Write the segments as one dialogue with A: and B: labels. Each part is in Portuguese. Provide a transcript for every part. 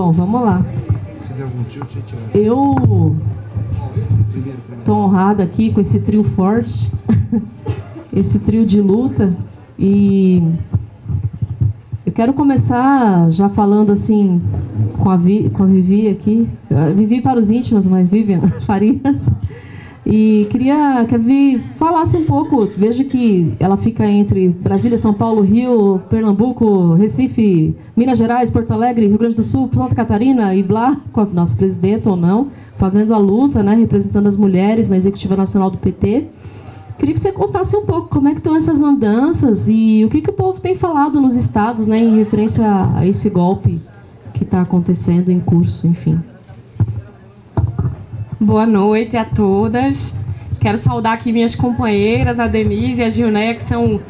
A: Bom, vamos lá. Eu estou honrada aqui com esse trio forte, esse trio de luta e eu quero começar já falando assim com a, Vi, com a Vivi aqui, Vivi para os íntimos, mas Vivian Farias. E queria que a Vi falasse um pouco. Vejo que ela fica entre Brasília, São Paulo, Rio, Pernambuco, Recife, Minas Gerais, Porto Alegre, Rio Grande do Sul, Santa Catarina e Blá, com a nossa presidenta ou não, fazendo a luta, né, representando as mulheres na Executiva Nacional do PT. Queria que você contasse um pouco como é que estão essas andanças e o que, que o povo tem falado nos estados, né, em referência a esse golpe que está acontecendo em curso, enfim.
B: Boa noite a todas. Quero saudar aqui minhas companheiras, a Denise e a Gilneia, que são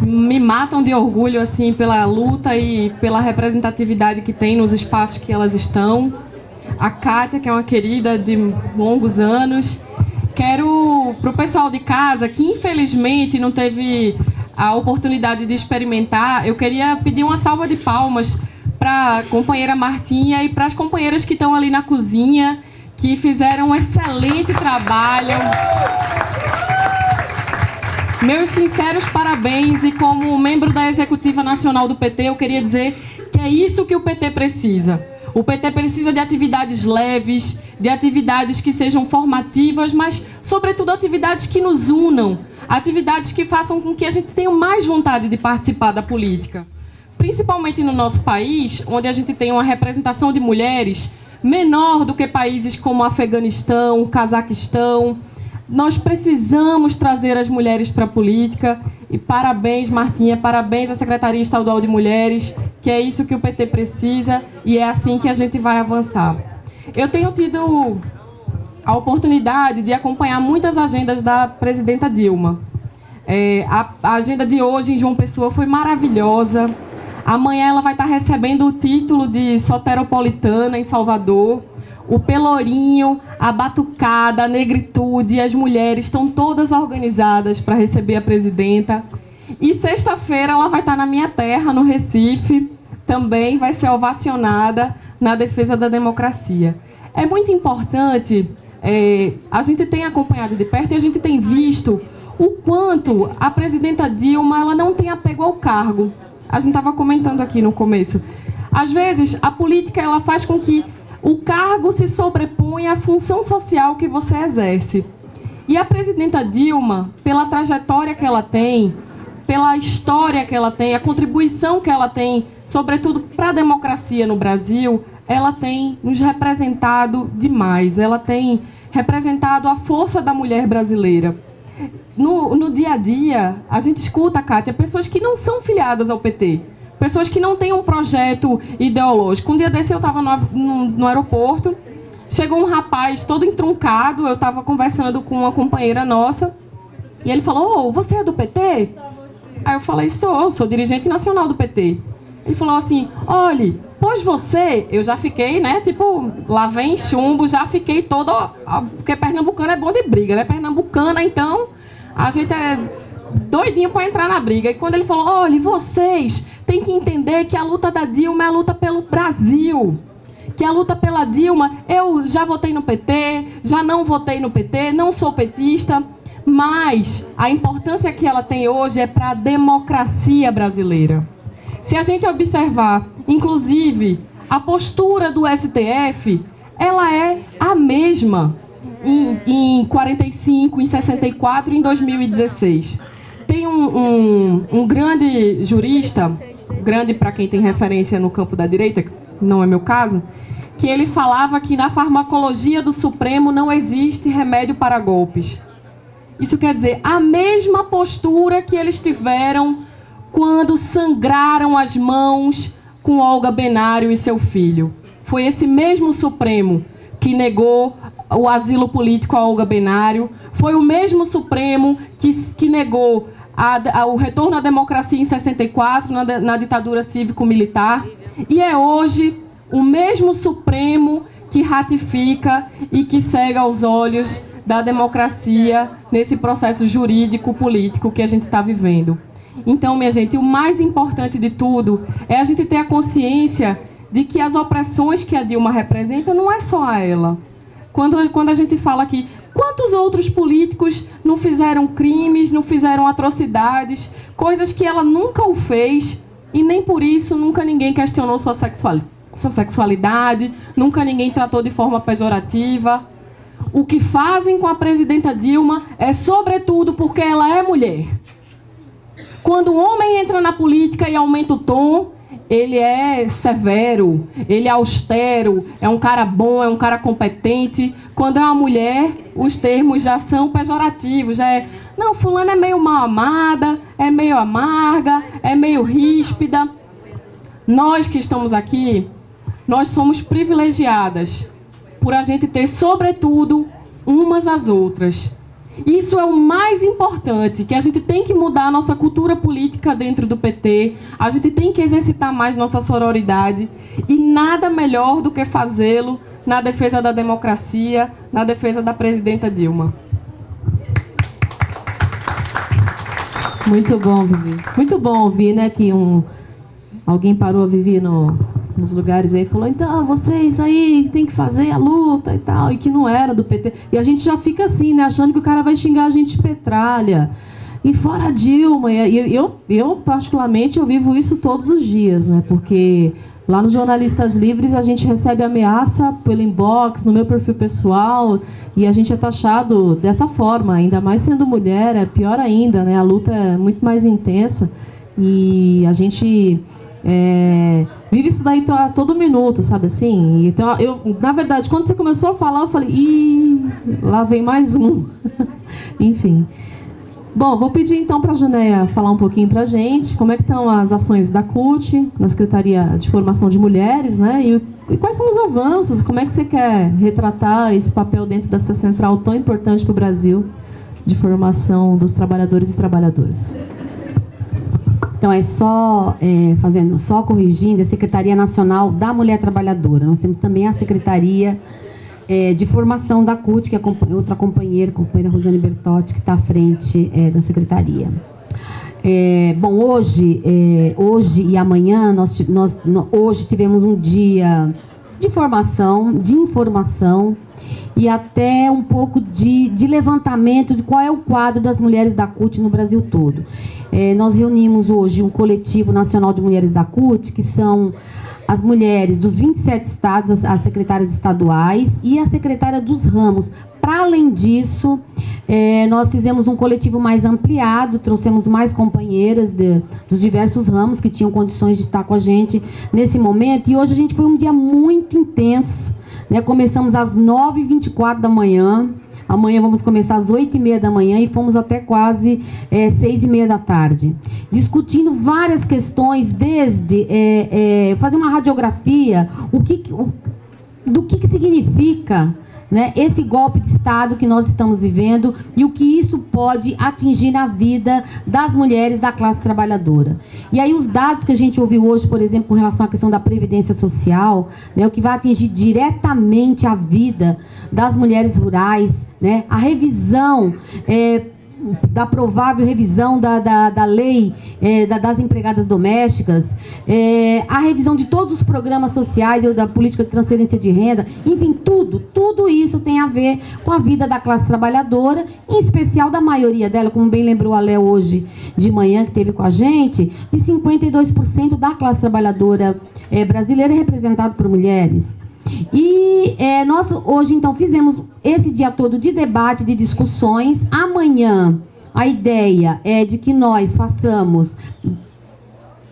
B: me matam de orgulho assim pela luta e pela representatividade que tem nos espaços que elas estão. A Kátia, que é uma querida de longos anos, Quero para o pessoal de casa que infelizmente não teve a oportunidade de experimentar, eu queria pedir uma salva de palmas para a companheira Martinha e para as companheiras que estão ali na cozinha, que fizeram um excelente trabalho. Meus sinceros parabéns e como membro da Executiva Nacional do PT, eu queria dizer que é isso que o PT precisa o PT precisa de atividades leves, de atividades que sejam formativas, mas, sobretudo, atividades que nos unam, atividades que façam com que a gente tenha mais vontade de participar da política. Principalmente no nosso país, onde a gente tem uma representação de mulheres menor do que países como Afeganistão, Cazaquistão. Nós precisamos trazer as mulheres para a política. E parabéns, Martinha, parabéns à Secretaria Estadual de Mulheres que é isso que o PT precisa e é assim que a gente vai avançar. Eu tenho tido a oportunidade de acompanhar muitas agendas da presidenta Dilma. É, a, a, agenda de hoje em João Pessoa foi maravilhosa. Amanhã ela vai estar recebendo o título de soteropolitana em Salvador. O Pelourinho, a Batucada, a Negritude, as mulheres estão todas organizadas para receber a presidenta. E sexta-feira ela vai estar na minha terra, no Recife, também vai ser ovacionada na defesa da democracia. É muito importante, é, a gente tem acompanhado de perto e a gente tem visto o quanto a presidenta Dilma ela não tem apego ao cargo. A gente estava comentando aqui no começo. Às vezes, a política ela faz com que o cargo se sobreponha à função social que você exerce. E a presidenta Dilma, pela trajetória que ela tem, pela história que ela tem, a contribuição que ela tem, sobretudo para a democracia no Brasil, ela tem nos representado demais. Ela tem representado a força da mulher brasileira. No, no dia a dia, a gente escuta, Kátia, pessoas que não são filiadas ao PT. Pessoas que não têm um projeto ideológico. Um dia desse eu estava no, no, no aeroporto, chegou um rapaz todo entroncado, eu estava conversando com uma companheira nossa, e ele falou, oh, você é do PT? Aí eu falei, sou, sou dirigente nacional do PT. Ele falou assim, olhe, pois você, eu já fiquei, né, tipo, lá vem chumbo, já fiquei todo, porque pernambucano é bom de briga, né, pernambucana, então, a gente é doidinho para entrar na briga. E quando ele falou, olhe, vocês têm que entender que a luta da Dilma é a luta pelo Brasil que a luta pela Dilma, eu já votei no PT, já não votei no PT, não sou petista, mas a importância que ela tem hoje é para a democracia brasileira. Se a gente observar, inclusive, a postura do STF, ela é a mesma em, em 45, em 64 e em 2016. Tem um, um, um grande jurista, grande para quem tem referência no campo da direita, não é meu caso, que ele falava que na farmacologia do Supremo não existe remédio para golpes. Isso quer dizer a mesma postura que eles tiveram quando sangraram as mãos com Olga Benário e seu filho. Foi esse mesmo Supremo que negou o asilo político a Olga Benário. Foi o mesmo Supremo que, que negou a, a, o retorno à democracia em 64, na, na ditadura cívico-militar. E é hoje o mesmo Supremo que ratifica e que cega os olhos da democracia nesse processo jurídico político que a gente está vivendo. Então, minha gente, o mais importante de tudo é a gente ter a consciência de que as opressões que a Dilma representa não é só a ela. Quando, quando a gente fala aqui, quantos outros políticos não fizeram crimes, não fizeram atrocidades, coisas que ela nunca o fez e nem por isso nunca ninguém questionou sua, sexual, sua sexualidade, nunca ninguém tratou de forma pejorativa. O que fazem com a presidenta Dilma é, sobretudo, porque ela é mulher. Quando o homem entra na política e aumenta o tom, ele é severo, ele é austero, é um cara bom, é um cara competente. Quando é uma mulher, os termos já são pejorativos, já é, não, fulana é meio mal amada, é meio amarga, é meio ríspida. Nós que estamos aqui, nós somos privilegiadas por a gente ter, sobretudo, umas às outras. Isso é o mais importante, que a gente tem que mudar a nossa cultura política dentro do PT, a gente tem que exercitar mais nossa sororidade e nada melhor do que fazê-lo na defesa da democracia, na defesa da presidenta Dilma.
A: Muito bom, Vivi. Muito bom ouvir, né, que um alguém parou a Vivi no nos lugares aí falou, então, vocês aí tem que fazer a luta e tal, e que não era do PT. E a gente já fica assim, né, achando que o cara vai xingar a gente de petralha. E fora Dilma, e eu, eu particularmente, eu vivo isso todos os dias, né, porque lá nos Jornalistas Livres a gente recebe ameaça pelo inbox, no meu perfil pessoal, e a gente é taxado dessa forma, ainda mais sendo mulher, é pior ainda, né, a luta é muito mais intensa, e a gente... É, vive isso daí a todo minuto, sabe assim? Então, eu, na verdade, quando você começou a falar, eu falei, ih, lá vem mais um. Enfim. Bom, vou pedir então para a Junéia falar um pouquinho para a gente como é que estão as ações da CUT, na Secretaria de Formação de Mulheres, né? E, e quais são os avanços, como é que você quer retratar esse papel dentro dessa central tão importante para o Brasil de formação dos trabalhadores e trabalhadoras.
C: Então é só é, fazendo, só corrigindo, a Secretaria Nacional da Mulher Trabalhadora. Nós temos também a Secretaria é, de Formação da CUT, que é outra companheira, companheira Rosane Bertotti, que está à frente é, da Secretaria. É, bom, hoje, é, hoje e amanhã, nós, nós, hoje tivemos um dia de formação, de informação e até um pouco de, de levantamento de qual é o quadro das mulheres da CUT no Brasil todo. É, nós reunimos hoje um coletivo nacional de mulheres da CUT, que são as mulheres dos 27 estados, as, as secretárias estaduais e a secretária dos ramos. Para além disso, é, nós fizemos um coletivo mais ampliado, trouxemos mais companheiras de, dos diversos ramos que tinham condições de estar com a gente nesse momento. E hoje a gente foi um dia muito intenso. Né? Começamos às 9h24 da manhã. Amanhã vamos começar às 8 e meia da manhã e fomos até quase é, 6 e meia da tarde. Discutindo várias questões, desde é, é, fazer uma radiografia, o que, o, do que, que significa né, esse golpe de Estado que nós estamos vivendo e o que isso pode atingir na vida das mulheres da classe trabalhadora. E aí os dados que a gente ouviu hoje, por exemplo, com relação à questão da previdência social, né, o que vai atingir diretamente a vida das mulheres rurais, né, a revisão é, da provável revisão da, da, da lei é, da, das empregadas domésticas, é, a revisão de todos os programas sociais da política de transferência de renda, enfim, tudo, tudo isso tem a ver com a vida da classe trabalhadora, em especial da maioria dela, como bem lembrou a Léo hoje de manhã, que teve com a gente, de 52% da classe trabalhadora é, brasileira é representado por mulheres. E é, nós hoje, então, fizemos esse dia todo de debate, de discussões. Amanhã, a ideia é de que nós façamos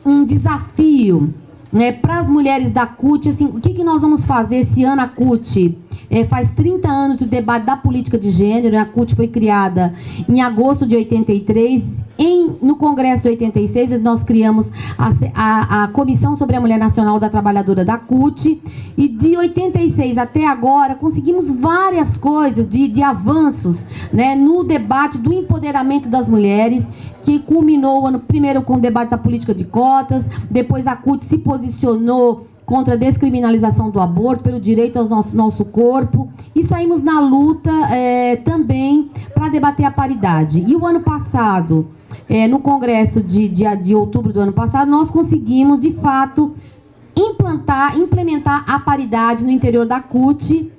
C: um desafio né, para as mulheres da CUT. Assim, o que, que nós vamos fazer esse ano a CUT? É, faz 30 anos do debate da política de gênero. A CUT foi criada em agosto de 83 em, no Congresso de 86, nós criamos a, a, a, Comissão sobre a Mulher Nacional da Trabalhadora da CUT. E de 86 até agora, conseguimos várias coisas de, de avanços né, no debate do empoderamento das mulheres, que culminou ano, primeiro com o debate da política de cotas, depois a CUT se posicionou contra a descriminalização do aborto, pelo direito ao nosso, nosso corpo. E saímos na luta é, também para debater a paridade. E o ano passado é, no Congresso de, de, de outubro do ano passado, nós conseguimos, de fato, implantar, implementar a paridade no interior da CUT.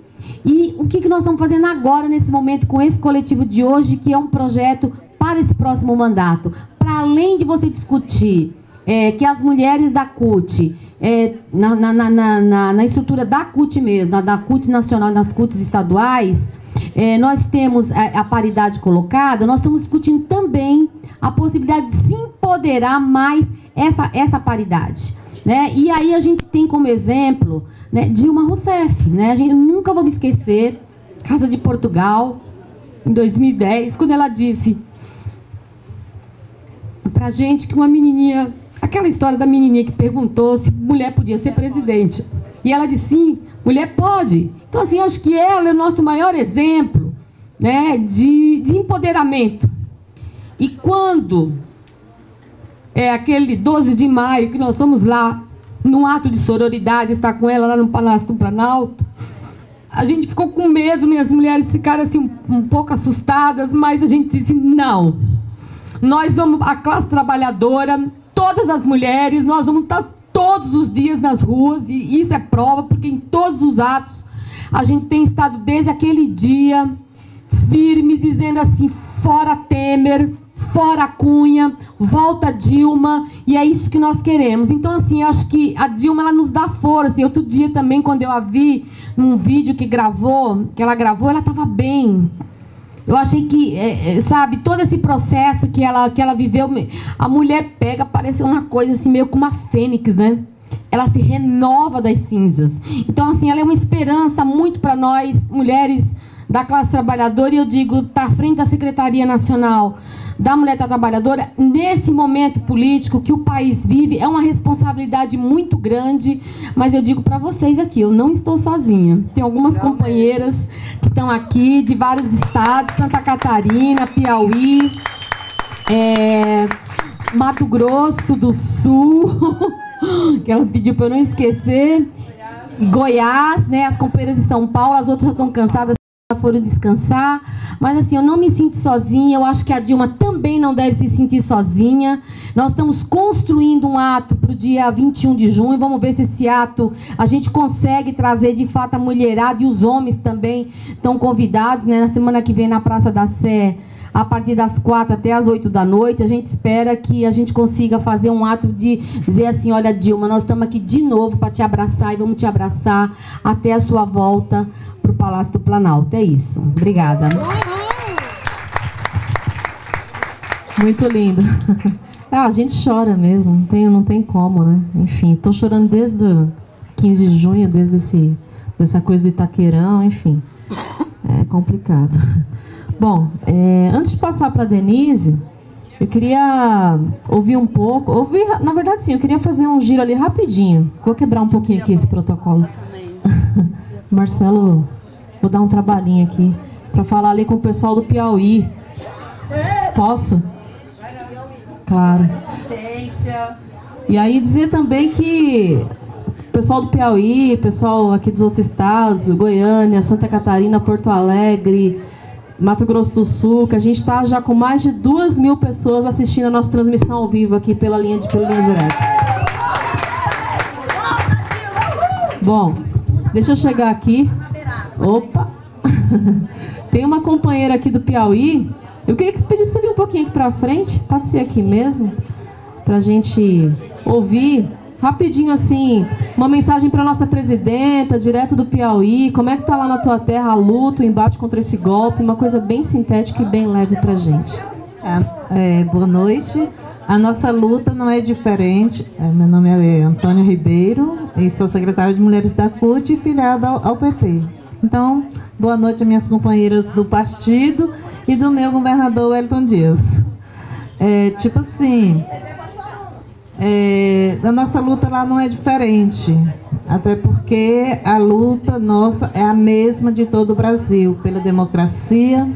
C: E o que, que nós estamos fazendo agora, nesse momento, com esse coletivo de hoje, que é um projeto para esse próximo mandato? Para além de você discutir é, que as mulheres da CUT, é, na, na, na, na, estrutura da CUT mesmo, da, CUT nacional das CUTs estaduais, é, nós temos a, a, paridade colocada, nós estamos discutindo também a possibilidade de se empoderar mais essa, essa paridade. Né? E aí a gente tem como exemplo né, Dilma Rousseff. Né? A gente nunca vamos esquecer, Casa de Portugal, em 2010, quando ela disse pra gente que uma menininha, aquela história da menininha que perguntou se mulher podia ser presidente. E ela disse sim, mulher pode. Então, assim, acho que ela é o nosso maior exemplo né, de, de empoderamento. E quando é aquele 12 de maio que nós fomos lá, num ato de sororidade, estar com ela lá no Palácio do Planalto, a gente ficou com medo, né? As mulheres ficaram assim um, um pouco assustadas, mas a gente disse não. Nós vamos, a classe trabalhadora, todas as mulheres, nós vamos estar todos os dias nas ruas, e isso é prova, porque em todos os atos a gente tem estado desde aquele dia firmes, dizendo assim: fora Temer, fora Cunha, volta Dilma, e é isso que nós queremos. Então, assim, eu acho que a Dilma ela nos dá força. E outro dia também, quando eu a vi num vídeo que gravou, que ela gravou, ela estava bem. Eu achei que, é, é, sabe, todo esse processo que ela, que ela viveu, a mulher pega, parece uma coisa assim, meio como uma fênix, né? Ela se renova das cinzas. Então, assim, ela é uma esperança muito para nós, mulheres da classe trabalhadora, e eu digo, está à frente da Secretaria Nacional da Mulher Trabalhadora, nesse momento político que o país vive, é uma responsabilidade muito grande, mas eu digo para vocês aqui, eu não estou sozinha. Tem algumas companheiras que estão aqui, de vários estados, Santa Catarina, Piauí, é, Mato Grosso do Sul, que ela pediu para eu não esquecer, Goiás, né, as companheiras de São Paulo, as outras já estão cansadas foram descansar, mas assim, eu não me sinto sozinha, eu acho que a Dilma também não deve se sentir sozinha. Nós estamos construindo um ato para o dia 21 de junho, vamos ver se esse ato a gente consegue trazer de fato a mulherada e os homens também estão convidados, né? Na semana que vem na Praça da Sé, a partir das quatro até as oito da noite. A gente espera que a gente consiga fazer um ato de dizer assim: olha, Dilma, nós estamos aqui de novo para te abraçar e vamos te abraçar até a sua volta para o Palácio do Planalto. É isso. Obrigada.
A: Muito lindo. Ah, a gente chora mesmo, não tem, não tem como, né? Enfim, estou chorando desde o 15 de junho, desde esse, dessa coisa de Itaquerão, enfim. É complicado. Bom, é, antes de passar para a Denise, eu queria ouvir um pouco. Ouvir, na verdade, sim, eu queria fazer um giro ali rapidinho. Vou quebrar um pouquinho aqui esse protocolo. Marcelo, vou dar um trabalhinho aqui para falar ali com o pessoal do Piauí. Posso? Claro. E aí dizer também que o pessoal do Piauí, pessoal aqui dos outros estados, Goiânia, Santa Catarina, Porto Alegre, Mato Grosso do Sul, que a gente está já com mais de duas mil pessoas assistindo a nossa transmissão ao vivo aqui pela linha de pela direta. Bom, deixa eu chegar aqui. Opa! Tem uma companheira aqui do Piauí. Eu queria pedir para você vir um pouquinho aqui para frente. Pode ser aqui mesmo, para a gente ouvir Rapidinho assim, uma mensagem para nossa presidenta, direto do Piauí. Como é que tá lá na tua terra a luta, o embate contra esse golpe? Uma coisa bem sintética e bem leve para gente.
D: É, é, boa noite. A nossa luta não é diferente. É, meu nome é Antônio Ribeiro e sou secretária de Mulheres da CUT e filiada ao, ao PT. Então, boa noite a minhas companheiras do partido e do meu governador Wellington Dias. É, tipo assim, é, a nossa luta lá não é diferente, até porque a luta nossa é a mesma de todo o Brasil, pela democracia,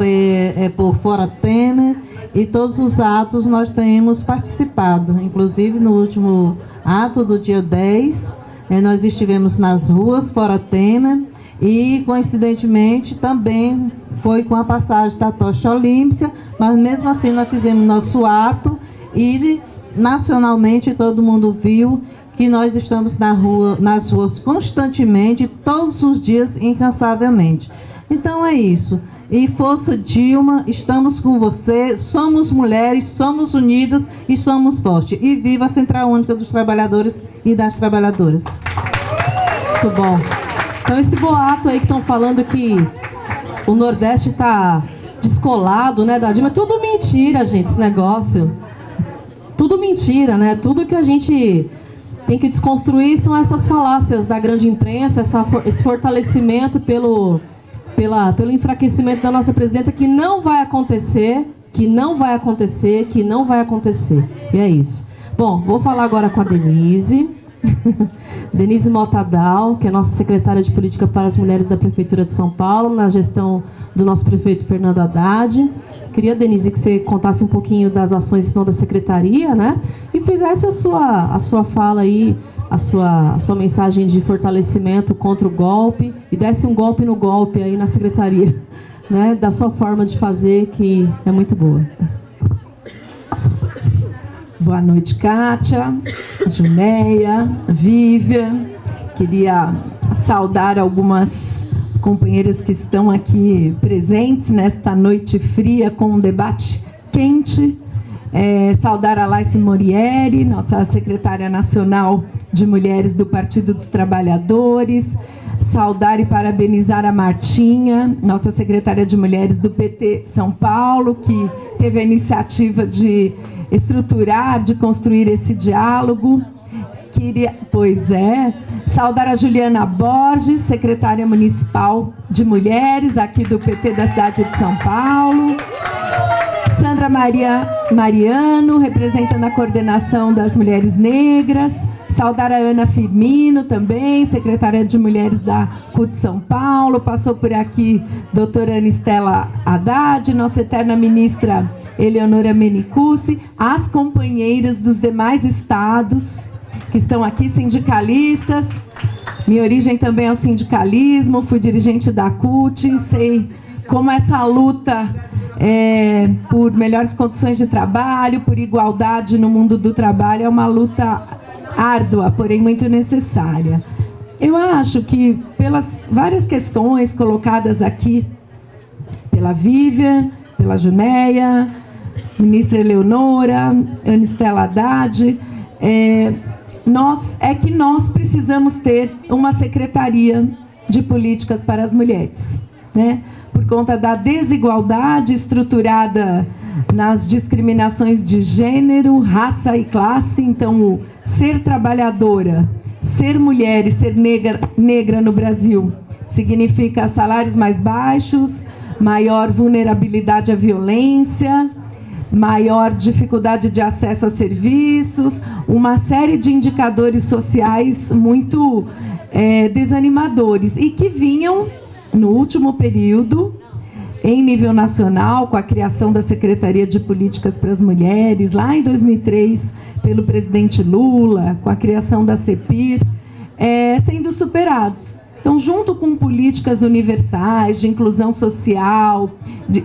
D: é, por fora Temer, e todos os atos nós temos participado, inclusive no último ato do dia 10, é, nós estivemos nas ruas fora Temer, e coincidentemente também foi com a passagem da tocha olímpica, mas mesmo assim nós fizemos nosso ato e nacionalmente todo mundo viu que nós estamos na rua, nas ruas constantemente, todos os dias, incansavelmente. Então é isso. E força Dilma, estamos com você, somos mulheres, somos unidas e somos fortes. E viva a Central Única dos Trabalhadores e das Trabalhadoras.
A: Muito bom. Então esse boato aí que estão falando que o Nordeste está descolado, né, da Dilma, tudo mentira, gente, esse negócio. Tudo mentira, né? Tudo que a gente tem que desconstruir são essas falácias da grande imprensa, essa, esse fortalecimento pelo, pela, pelo enfraquecimento da nossa presidenta, que não vai acontecer, que não vai acontecer, que não vai acontecer. E é isso. Bom, vou falar agora com a Denise. Denise Motadal, que é nossa secretária de Política para as Mulheres da Prefeitura de São Paulo, na gestão do nosso prefeito Fernando Haddad. Queria, Denise, que você contasse um pouquinho das ações então, da secretaria, né? E fizesse a sua, a sua fala aí, a sua, a sua mensagem de fortalecimento contra o golpe e desse um golpe no golpe aí na secretaria, né? Da sua forma de fazer, que é muito boa.
E: Boa noite, Kátia, Junéia, Vivian. Queria saudar algumas companheiras que estão aqui presentes nesta noite fria com um debate quente. É, saudar a Laice Morieri, nossa secretária nacional de mulheres do Partido dos Trabalhadores. Saudar e parabenizar a Martinha, nossa secretária de mulheres do PT São Paulo, que teve a iniciativa de estruturar, de construir esse diálogo. Queria, pois é, saudar a Juliana Borges, secretária municipal de mulheres aqui do PT da cidade de São Paulo. Sandra Maria Mariano, representando a coordenação das mulheres negras. Saudar a Ana Firmino também, secretária de Mulheres da CUT São Paulo. Passou por aqui doutora Anistela Haddad, nossa eterna ministra Eleonora Menicucci, as companheiras dos demais estados que estão aqui, sindicalistas. Minha origem também é o sindicalismo, fui dirigente da CUT, sei como essa luta é, por melhores condições de trabalho, por igualdade no mundo do trabalho, é uma luta árdua, porém muito necessária. Eu acho que, pelas várias questões colocadas aqui pela Vivian, pela Junéia, ministra Eleonora, Anistela Haddad, é, nós, é que nós precisamos ter uma secretaria de políticas para as mulheres, né? Por conta da desigualdade estruturada nas discriminações de gênero, raça e classe, então o ser trabalhadora, ser mulher e ser negra, negra no Brasil significa salários mais baixos, maior vulnerabilidade à violência, maior dificuldade de acesso a serviços, uma série de indicadores sociais muito é, desanimadores e que vinham no último período em nível nacional, com a criação da Secretaria de Políticas para as Mulheres, lá em 2003, pelo presidente Lula, com a criação da CEPIR, é, sendo superados. Então, junto com políticas universais de inclusão social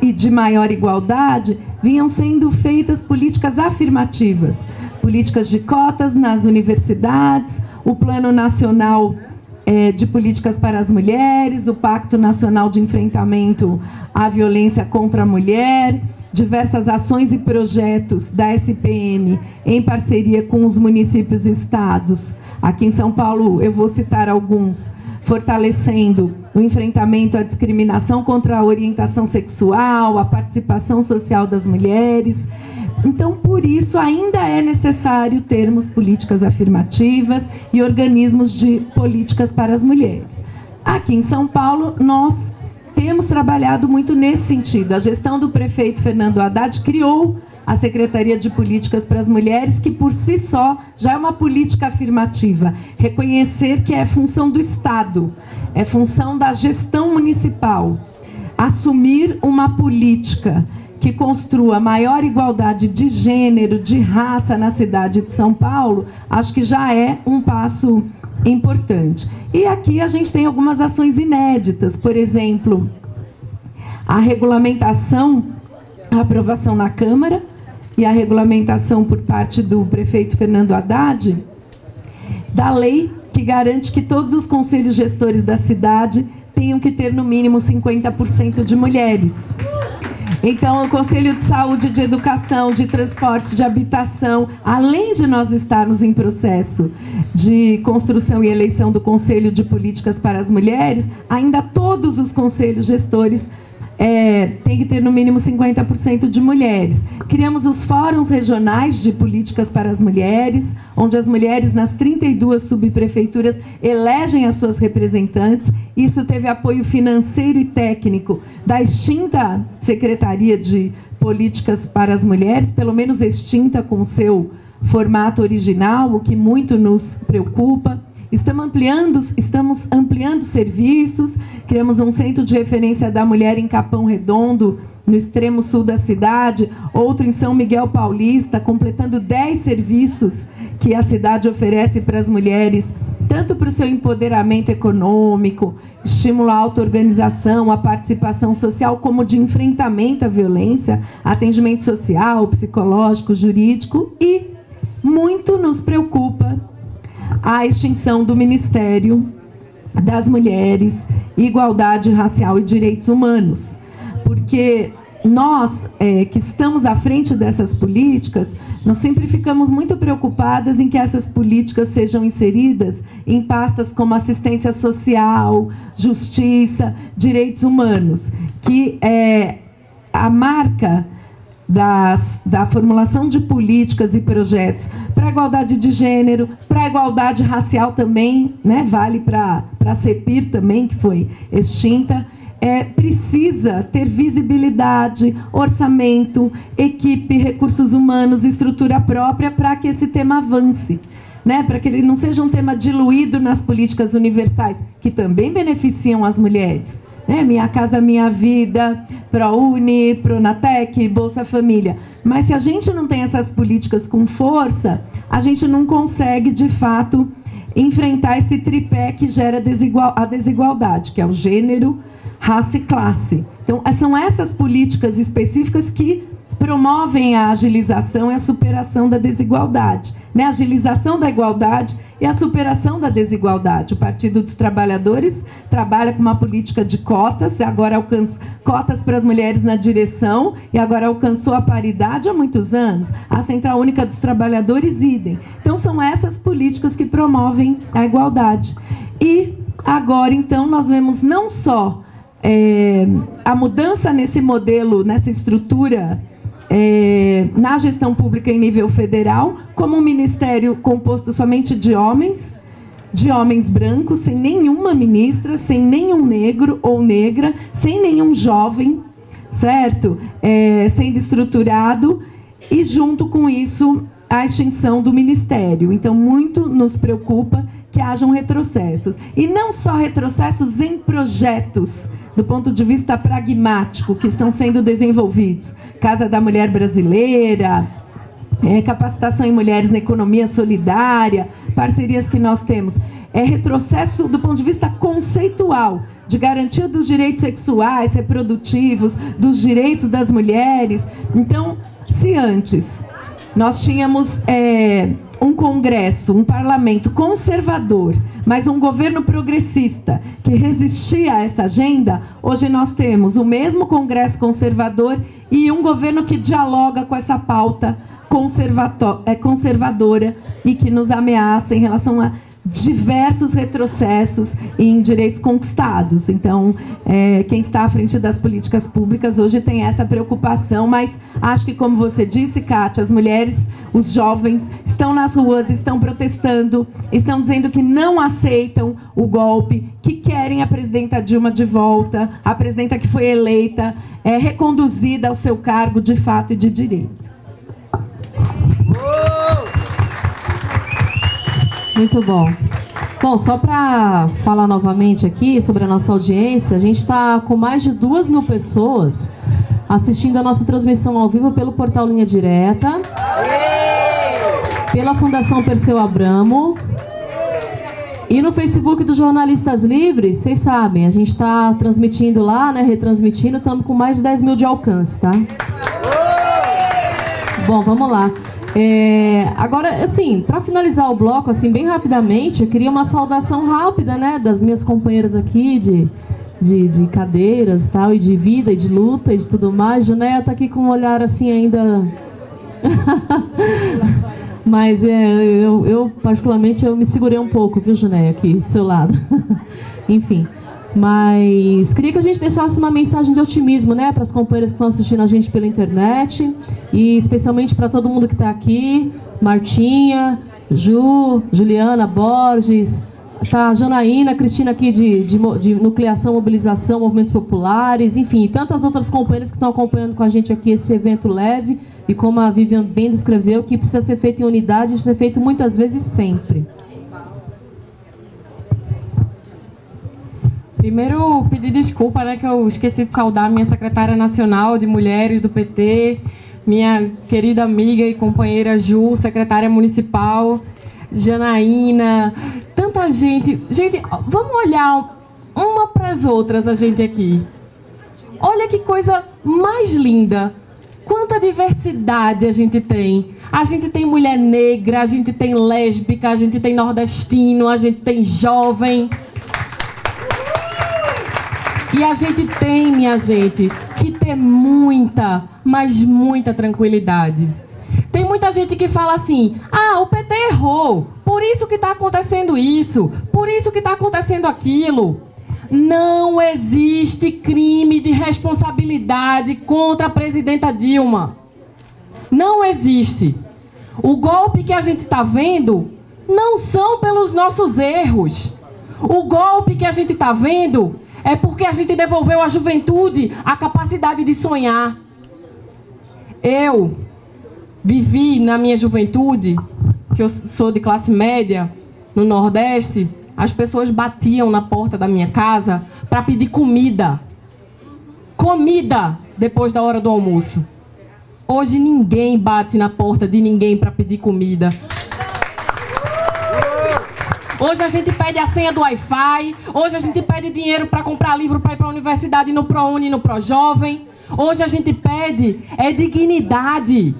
E: e de maior igualdade, vinham sendo feitas políticas afirmativas, políticas de cotas nas universidades, o Plano Nacional de Políticas para as Mulheres, o Pacto Nacional de Enfrentamento à Violência contra a Mulher, diversas ações e projetos da SPM em parceria com os municípios e estados. Aqui em São Paulo, eu vou citar alguns fortalecendo o enfrentamento à discriminação contra a orientação sexual, a participação social das mulheres. Então, por isso, ainda é necessário termos políticas afirmativas e organismos de políticas para as mulheres. Aqui em São Paulo, nós temos trabalhado muito nesse sentido. A gestão do prefeito Fernando Haddad criou a Secretaria de Políticas para as Mulheres, que por si só já é uma política afirmativa. Reconhecer que é função do Estado, é função da gestão municipal. Assumir uma política que construa maior igualdade de gênero, de raça na cidade de São Paulo, acho que já é um passo importante. E aqui a gente tem algumas ações inéditas, por exemplo, a regulamentação, a aprovação na Câmara e a regulamentação por parte do prefeito Fernando Haddad da lei que garante que todos os conselhos gestores da cidade tenham que ter no mínimo 50% de mulheres. Então, o Conselho de Saúde, de Educação, de Transporte, de Habitação, além de nós estarmos em processo de construção e eleição do Conselho de Políticas para as Mulheres, ainda todos os conselhos gestores é, tem que ter no mínimo 50% de mulheres. Criamos os fóruns regionais de políticas para as mulheres, onde as mulheres nas 32 subprefeituras elegem as suas representantes. Isso teve apoio financeiro e técnico da extinta Secretaria de Políticas para as Mulheres, pelo menos extinta com seu formato original, o que muito nos preocupa. Estamos ampliando, estamos ampliando serviços, criamos um centro de referência da mulher em Capão Redondo, no extremo sul da cidade, outro em São Miguel Paulista, completando 10 serviços que a cidade oferece para as mulheres, tanto para o seu empoderamento econômico, estímulo à auto-organização, à participação social, como de enfrentamento à violência, atendimento social, psicológico, jurídico e muito nos preocupa a extinção do Ministério das Mulheres, Igualdade Racial e Direitos Humanos. Porque nós é, que estamos à frente dessas políticas, nós sempre ficamos muito preocupadas em que essas políticas sejam inseridas em pastas como assistência social, justiça, direitos humanos, que é a marca das, da formulação de políticas e projetos para a igualdade de gênero, para a igualdade racial também, né? vale para a CEPIR também, que foi extinta, é, precisa ter visibilidade, orçamento, equipe, recursos humanos, estrutura própria para que esse tema avance. Né, para que ele não seja um tema diluído nas políticas universais, que também beneficiam as mulheres né? Minha Casa Minha Vida, ProUni, Pronatec, Bolsa Família. Mas se a gente não tem essas políticas com força, a gente não consegue, de fato, enfrentar esse tripé que gera a desigualdade, que é o gênero, raça e classe. Então, são essas políticas específicas que promovem a agilização e a superação da desigualdade. Né? A agilização da igualdade e a superação da desigualdade. O Partido dos Trabalhadores trabalha com uma política de cotas, agora alcançou cotas para as mulheres na direção e agora alcançou a paridade há muitos anos. A Central Única dos Trabalhadores, idem. Então, são essas políticas que promovem a igualdade. E agora, então, nós vemos não só é, a mudança nesse modelo, nessa estrutura é, na gestão pública em nível federal, como um ministério composto somente de homens, de homens brancos, sem nenhuma ministra, sem nenhum negro ou negra, sem nenhum jovem, certo? É, sendo estruturado, e junto com isso a extinção do ministério. Então, muito nos preocupa que hajam retrocessos. E não só retrocessos em projetos, do ponto de vista pragmático, que estão sendo desenvolvidos. Casa da Mulher Brasileira, é, capacitação em mulheres na economia solidária, parcerias que nós temos. É retrocesso do ponto de vista conceitual, de garantia dos direitos sexuais, reprodutivos, dos direitos das mulheres. Então, se antes nós tínhamos é, um Congresso, um parlamento conservador, mas um governo progressista que resistia a essa agenda, hoje nós temos o mesmo Congresso conservador e um governo que dialoga com essa pauta é, conservadora e que nos ameaça em relação a diversos retrocessos em direitos conquistados. Então, é, quem está à frente das políticas públicas hoje tem essa preocupação, mas acho que, como você disse, Kátia, as mulheres, os jovens estão nas ruas, estão protestando, estão dizendo que não aceitam o golpe, que querem a presidenta Dilma de volta, a presidenta que foi eleita, é, reconduzida ao seu cargo de fato e de direito.
A: Muito bom. Bom, só para falar novamente aqui sobre a nossa audiência, a gente está com mais de duas mil pessoas assistindo a nossa transmissão ao vivo pelo portal Linha Direta, pela Fundação Perseu Abramo e no Facebook dos Jornalistas Livres, vocês sabem, a gente está transmitindo lá, né, retransmitindo, estamos com mais de 10 mil de alcance, tá? Bom, vamos lá. É, agora, assim, para finalizar o bloco, assim, bem rapidamente, eu queria uma saudação rápida, né, das minhas companheiras aqui de, de, de cadeiras, tal, e de vida, e de luta, e de tudo mais. Junéia tá aqui com um olhar, assim, ainda... Mas é, eu, eu, particularmente, eu me segurei um pouco, viu, Junéia, aqui do seu lado. Enfim. Mas queria que a gente deixasse uma mensagem de otimismo, né, para as companheiras que estão assistindo a gente pela internet. E especialmente para todo mundo que está aqui, Martinha, Ju, Juliana, Borges, tá Janaína, Cristina aqui de, de, de, nucleação, mobilização, movimentos populares, enfim, tantas outras companheiras que estão acompanhando com a gente aqui esse evento leve. E como a Vivian bem descreveu, que precisa ser feito em unidade, ser feito muitas vezes sempre.
B: Primeiro, pedir desculpa, né, que eu esqueci de saudar minha secretária nacional de mulheres do PT, minha querida amiga e companheira Ju, secretária municipal, Janaína, tanta gente. Gente, vamos olhar uma para as outras, a gente aqui. Olha que coisa mais linda. Quanta diversidade a gente tem. A gente tem mulher negra, a gente tem lésbica, a gente tem nordestino, a gente tem jovem. E a gente tem, minha gente, que ter muita, mas muita tranquilidade. Tem muita gente que fala assim: ah, o PT errou, por isso que está acontecendo isso, por isso que está acontecendo aquilo. Não existe crime de responsabilidade contra a presidenta Dilma. Não existe. O golpe que a gente está vendo não são pelos nossos erros. O golpe que a gente está vendo é porque a gente devolveu à juventude a capacidade de sonhar. Eu vivi na minha juventude, que eu sou de classe média, no Nordeste, as pessoas batiam na porta da minha casa para pedir comida. Comida depois da hora do almoço. Hoje ninguém bate na porta de ninguém para pedir comida. Hoje a gente pede a senha do Wi-Fi. Hoje a gente pede dinheiro para comprar livro para ir para a universidade no ProUni e no ProJovem. Hoje a gente pede é dignidade.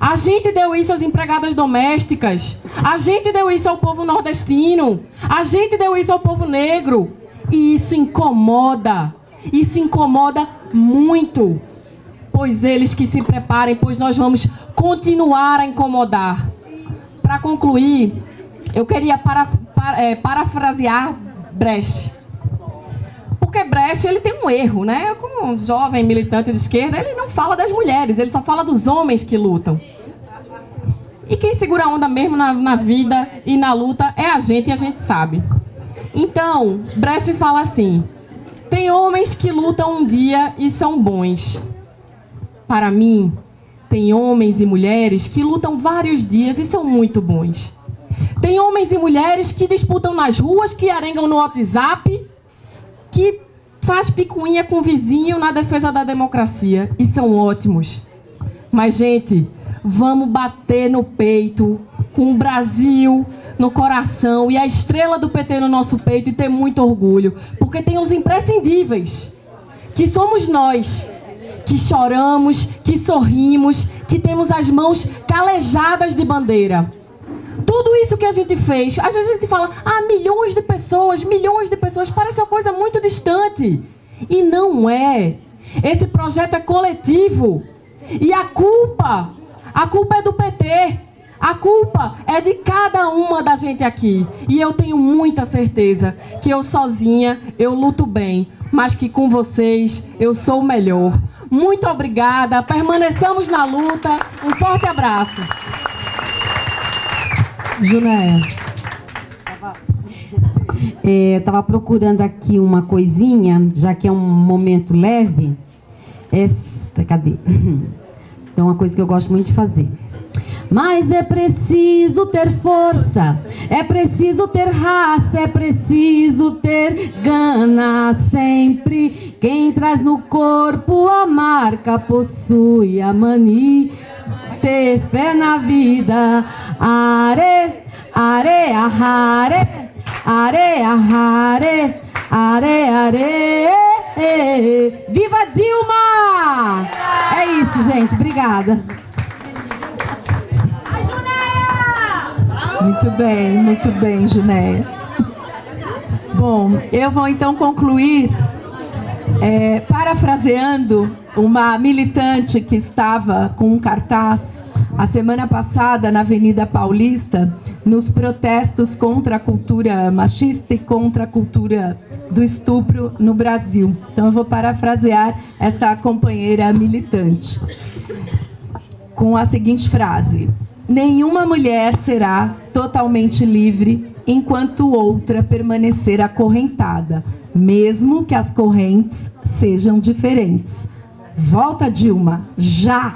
B: A gente deu isso às empregadas domésticas. A gente deu isso ao povo nordestino. A gente deu isso ao povo negro. E isso incomoda. Isso incomoda muito. Pois eles que se preparem, pois nós vamos continuar a incomodar. Para concluir, eu queria para, para, é, parafrasear Brecht. Porque Brecht ele tem um erro, né? Como um jovem militante de esquerda, ele não fala das mulheres, ele só fala dos homens que lutam. E quem segura a onda mesmo na, na vida e na luta é a gente e a gente sabe. Então, Brecht fala assim: tem homens que lutam um dia e são bons. Para mim, tem homens e mulheres que lutam vários dias e são muito bons. Tem homens e mulheres que disputam nas ruas, que arengam no WhatsApp, que faz picuinha com o vizinho na defesa da democracia. E são ótimos. Mas, gente, vamos bater no peito com o Brasil no coração e a estrela do PT no nosso peito e ter muito orgulho. Porque tem os imprescindíveis, que somos nós, que choramos, que sorrimos, que temos as mãos calejadas de bandeira. Tudo isso que a gente fez, às vezes a gente fala, ah, milhões de pessoas, milhões de pessoas, parece uma coisa muito distante. E não é. Esse projeto é coletivo. E a culpa, a culpa é do PT. A culpa é de cada uma da gente aqui. E eu tenho muita certeza que eu sozinha, eu luto bem. Mas que com vocês eu sou melhor. Muito obrigada. Permaneçamos na luta. Um forte abraço.
C: Junéia. É, estava procurando aqui uma coisinha, já que é um momento leve. Esta, cadê? É uma coisa que eu gosto muito de fazer. Mas é preciso ter força, é preciso ter raça, é preciso ter gana sempre. Quem traz no corpo a marca possui a mania ter fé na vida. Are, are, are, are, are, are, are. Viva Dilma! É isso, gente. Obrigada.
E: Muito bem, muito bem, Junéia. Bom, eu vou então concluir é, parafraseando uma militante que estava com um cartaz a semana passada na Avenida Paulista nos protestos contra a cultura machista e contra a cultura do estupro no Brasil. Então eu vou parafrasear essa companheira militante com a seguinte frase: Nenhuma mulher será totalmente livre enquanto outra permanecer acorrentada, mesmo que as correntes sejam diferentes. Volta, Dilma, já!